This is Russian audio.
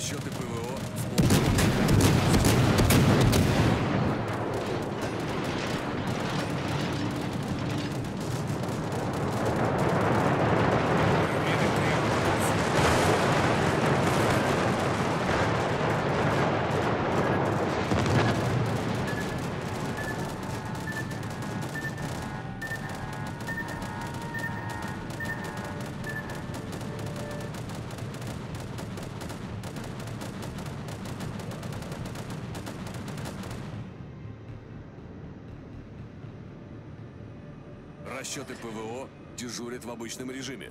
Расчеты ПВО Расчеты ПВО дежурят в обычном режиме.